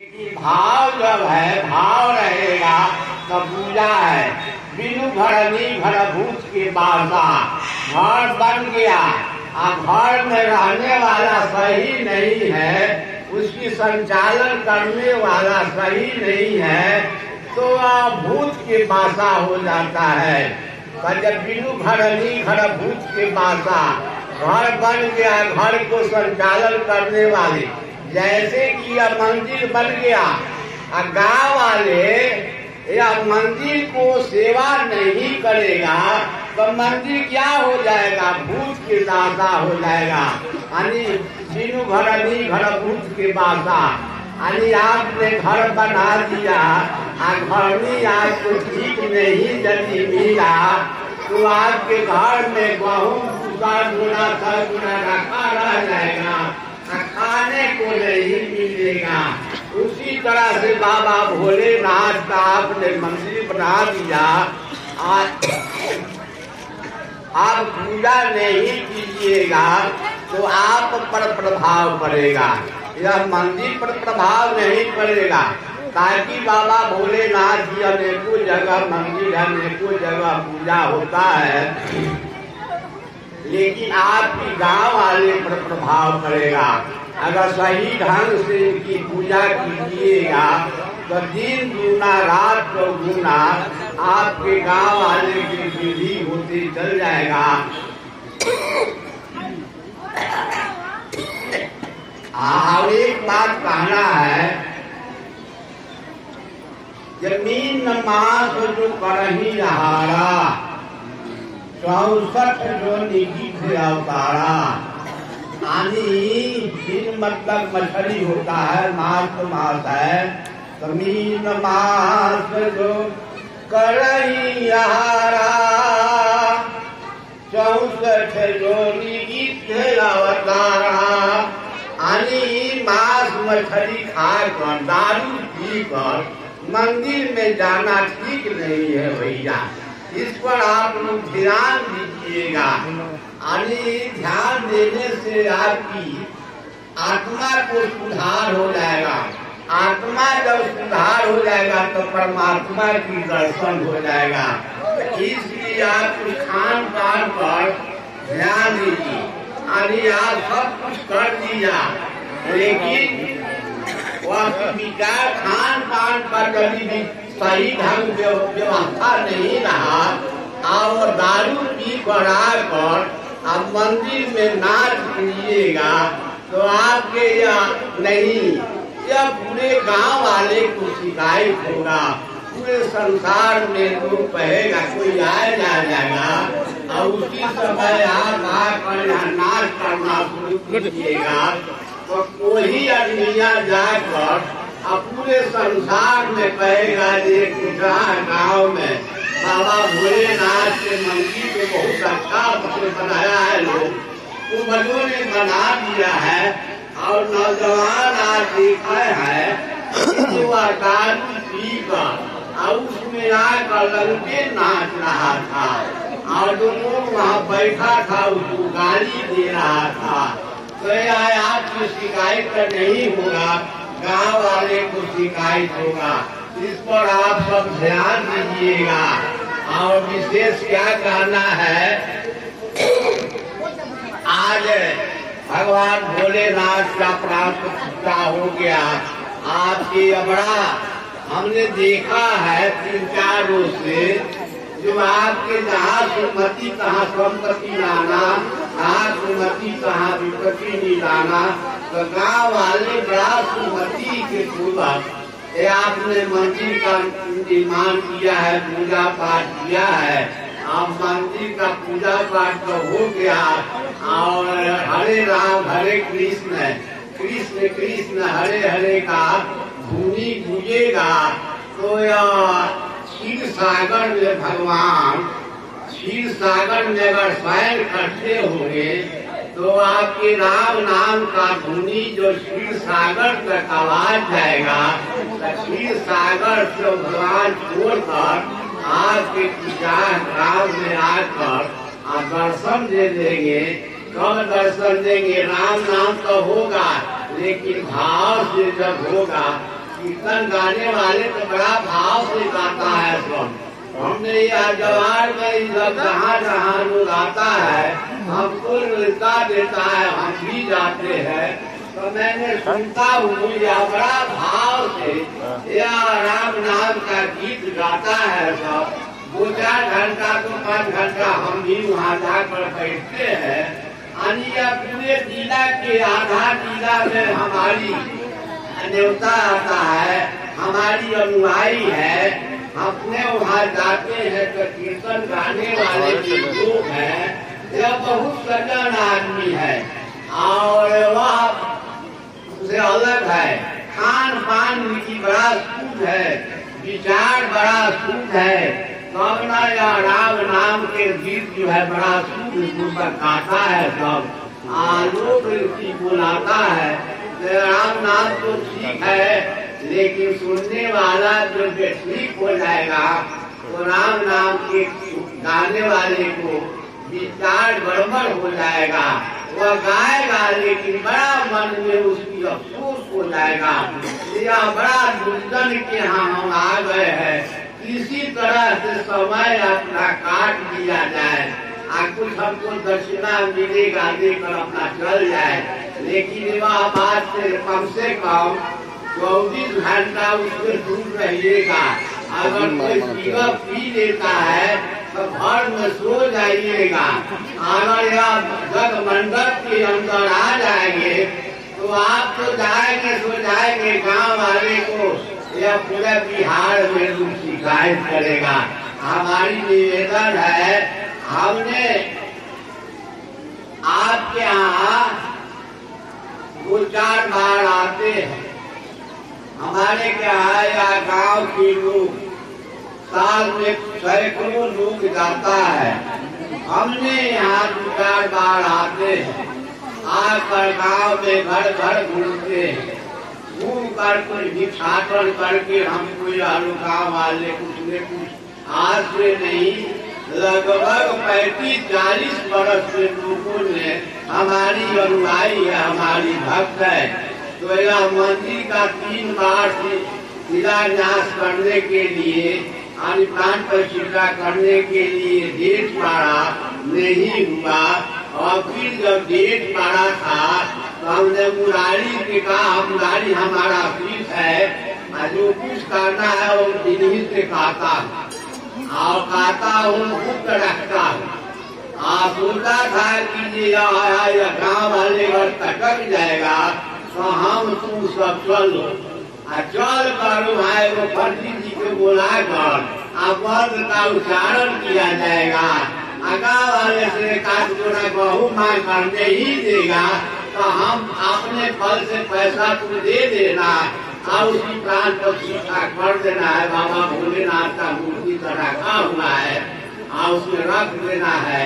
भाव जब है, भाव रहेगा तो पूजा है। बिनु घर भूत के बासा घर बन गया। अब घर में रहने वाला सही नहीं है, उसकी संचालन करने वाला सही नहीं है तो भूत के बासा हो जाता है। पर जब बिनु घरनी घर भूत के बासा घर बन गया, घर को संचालन करने वाले जैसे कि यह मंदिर बन गया। गाँव वाले यह मंदिर को सेवा नहीं करेगा तो मंदिर क्या हो जाएगा? भूत के दासा हो जाएगा। यानी घर नहीं घर, भूत के बासा यानी आपने घर बना दिया, और घर में आपको ठीक नहीं यदि मिला तो आपके घर में गेहूँ गुना गुना रखा रह जाएगा। खाने को नहीं मिलेगा। उसी तरह से बाबा भोलेनाथ का आपने मंदिर बना दिया। आप पूजा नहीं कीजिएगा तो आप पर प्रभाव पड़ेगा। यह मंदिर पर प्रभाव नहीं पड़ेगा। ताकि बाबा भोलेनाथ जी अनेकों जगह मंदिर, अनेकों जगह पूजा होता है। लेकिन आपकी गाँव वाले पर प्रभाव पड़ेगा। अगर सही ढंग से इनकी पूजा कीजिएगा तो दिन गुना, रात को गुना आपके गाँव वाले की विधि होती चल जाएगा। और एक बात कहना है, ज़मीन मास जो करही रहारा चौसठ जो निजी से अवतारा आनी दिन मतलब मछली होता है मास तो मास है। ज़मीन मास जो चौसठ जो निजी से अवतारा। आनी मांस मछली खाकर दारू पीकर मंदिर में जाना ठीक नहीं है भैया। इस पर आप लोग ध्यान दीजिएगा। यानी ध्यान देने से आपकी आत्मा को सुधार हो जाएगा। आत्मा जब सुधार हो जाएगा तो परमात्मा की दर्शन हो जाएगा। इसलिए आप खान पान पर ध्यान दीजिए। यानी आप सब कुछ कर दिया, लेकिन वह खान पान पर कभी भी सही ढंग व्यवस्था नहीं रहा, और दारू की बढ़ा कर आप मंदिर में नाच कीजिएगा तो आपके यहाँ नहीं। यह पूरे गाँव वाले को शिकायत होगा। पूरे संसार में लोग कहेगा, कोई आए जा जाएगा और उसी समय आप आकर यहाँ नाच करना शुरू कीजिएगा। तो कोई अदमिया जाकर अब पूरे संसार में कहेगा, ये गाँव में। बाबा भोलेनाथ के मंदिर को बहुत अच्छा से बनाया है लोग। तो बड़ों ने बना दिया है और नौजवान आज देखा है। जो कर और उसमें आकर लड़के नाच रहा था। और जो लोग वहाँ बैठा था, उसको गाली दे रहा था। तो यह आपकी शिकायत का नहीं होगा, गाँव वाले को शिकायत होगा। इस पर आप सब ध्यान दीजिएगा। और विशेष क्या कहना है? आज भगवान भोलेनाथ का प्राप्त पूजा हो गया। आपकी अबड़ा, हमने देखा है तीन चार रोज से, जो आपके जहाँ सुमति कहाँ संपत्ति लाना कहाँ सुमति कहाँ विपत्ति नहीं लाना तो गाँव वाले बड़ा सुमति के पूर्वक ये आपने मंदिर का निर्माण किया है, पूजा पाठ किया है। आप मंदिर का पूजा पाठ तो हो गया। और हरे राम, हरे कृष्ण कृष्ण कृष्ण, हरे हरे का भूमि गूंजेगा तो क्षीर सागर में भगवान, क्षीर सागर में अगर स्वयं करते होंगे तो आपके राम नाम का धुनी जो क्षीर सागर तक आवाज़ जाएगा क्षीर सागर से भगवान छोड़कर आपके पूजा राम में आकर आप दर्शन दे देंगे। कब दर्शन देंगे? राम नाम तो होगा, लेकिन भाव से जब होगा, कीर्तन गाने वाले तो बड़ा भाव से गाता है सब। हमने यह जवार में सब जहाँ जहाँ आता है हमको मिलता देता है, हम भी जाते हैं। तो मैंने सुनता हूँ, यह बड़ा भाव से यह राम नाम का गीत गाता है सब। दो चार घंटा तो पाँच घंटा हम भी वहाँ जाकर बैठते हैं। यह पूरे जिला के आधा जिला में हमारी न्योता आता है, हमारी अनुयायी है। अपने वहाँ जाते हैं तो कीर्तन गाने वाले जो लोग हैं यह बहुत सजन आदमी है। और वह से अलग है। खान पान की बड़ा शुद्ध है विचार बड़ा शुद्ध है। कवना या राम नाम के गीत जो है बड़ा शुद्ध शुद्ध गाता है सब। आलोक बुलाता है। राम नाम तो ठीक है लेकिन सुनने वाला जो ठीक हो जाएगा तो राम नाम के गाने वाले को विचार गड़बड़ हो जाएगा। वह गाएगा लेकिन बड़ा मन में उसकी अफसोस हो जाएगा। यह बड़ा दुर्जन के यहाँ हम आ गए हैं। किसी तरह से समय अपना काट दिया जाए। आ कुछ हमको दक्षिणा मिलेगा देकर अपना चल जाए। लेकिन वह बात से कम से कम चौबीस घंटा उससे दूर रहिएगा। अगर कोई पीवा पी लेता है तो घर में सो जाइएगा। अगर यह जग मंडप के अंदर आ जाएँगे तो आप तो जाएँगे सो जाएँगे गाँव वाले को यह पूरे बिहार में लोग शिकायत करेगा। हमारी निवेदन है हमने आपके यहाँ दो चार बार आते हैं। हमारे क्या या गाँव के लोग साल में सैकड़ों लोग जाता है। हमने यहाँ दो चार बार आते हैं। आकर गाँव में घर घर घूमते हैं। घूम कर कोई भिक्षाटन करके हमको यह गाँव वाले कुछ न कुछ आज से नहीं। लगभग पैंतीस, चालीस वर्ष से लोगों ने हमारी अनुयायी है, हमारी भक्त है। यह मंदिर का तीन बार से शिलान्यास करने के लिए प्राण प्रतिष्ठा करने के लिए डेट पाड़ा नहीं हुआ और फिर जब डेट पाड़ा था तो हमने मुरारी के कहा मुरारी हमारा फ़ीस है। जो कुछ करना है, वो ही से कहता और कहता हूँ गुप्त रखता हूँ। आप सोचा था कि ये गाँव वाले घर तटक जाएगा? हम तुम सब चलो आ चल कर भाई वो पंडित जी को बुला कर पद का उच्चारण किया जाएगा आगा वाले से काट जोड़ा गहू मांग करने ही देगा तो हम अपने फल से पैसा तुम दे देना और उसी प्राण पर शिक्षा कर देना है बाबा भोलेनाथ का मूर्ति तो रखा हुआ है और उसमें रख देना है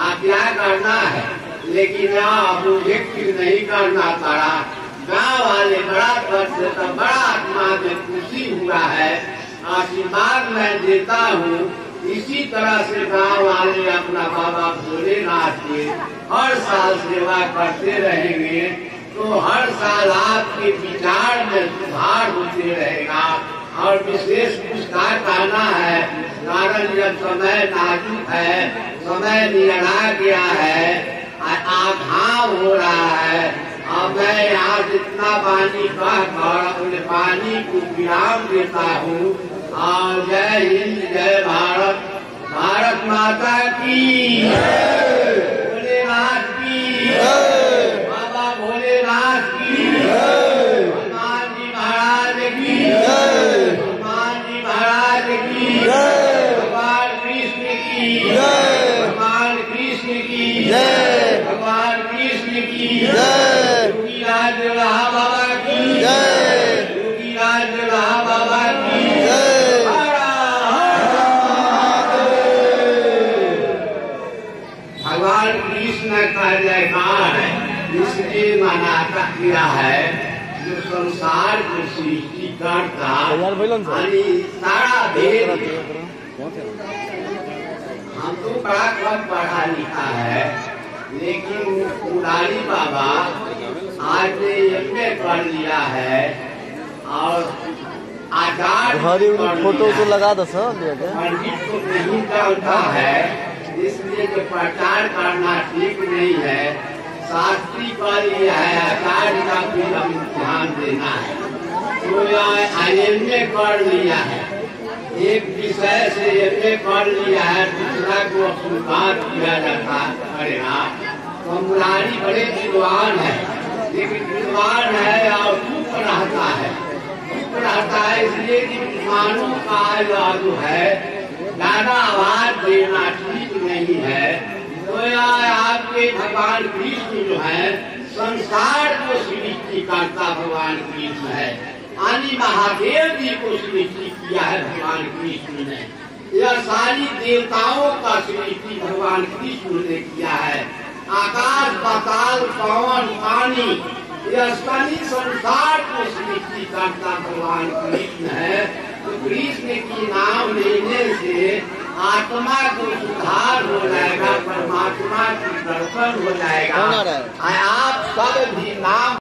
आप क्या करना है लेकिन आप मुझे नहीं करना पड़ा गाँव वाले बड़ा दर्द तो बड़ा आत्मा में खुशी हुआ है। आशीर्वाद मैं देता हूँ। इसी तरह से गाँव वाले अपना बाबा भोलेनाथ की हर साल सेवा करते रहेंगे। तो हर साल आपके विचार में सुधार होते रहेगा। और विशेष कुछ का कहना है। कारण जब समय नाजुक है, समय नियरा गया है आघाव हो रहा है। मैं यहाँ जितना पानी अपने पानी को विराम देता हूँ और जय हिंद, जय भारत। भारत माता की किया है। जो संसार को सृष्टि करता सारा भेद हम तो बड़ा कम पढ़ा लिखा है, लेकिन मुरारी बाबा आज ने एम कर लिया है और घरे उन्हें फ़ोटो तो लगा दस ले के पंडित को नहीं जानता है इसलिए जो प्रचार करना ठीक नहीं है शास्त्री पर यह है आचार्य का भी हम ध्यान देना है। तो एम ए कर लिया है। एक विषय से एम ए कर लिया है दूसरा को स्वीकार किया जाता करेगा तो मुरारी बड़े विद्वान है। लेकिन विद्वान है और चुप रहता है। चुप रहता है इसलिए कि विद्वानों का जो है। ज़्यादा आवाज़ देना ठीक नहीं है। तो यह आपके भगवान कृष्ण जो है, संसार को सृष्टि करता भगवान कृष्ण है। आनी महादेव जी को सृष्टि किया है भगवान कृष्ण ने। यह सारी देवताओं का सृष्टि भगवान कृष्ण ने किया है पाताल पवन पानी स्थानीय सारी संसार को सृष्टि करता भगवान कृष्ण है तो कृष्ण की नाम लेने से आत्मा को सुधार हो जाएगा परमात्मा की दर्शन हो जाएगा। आप सब भी नाम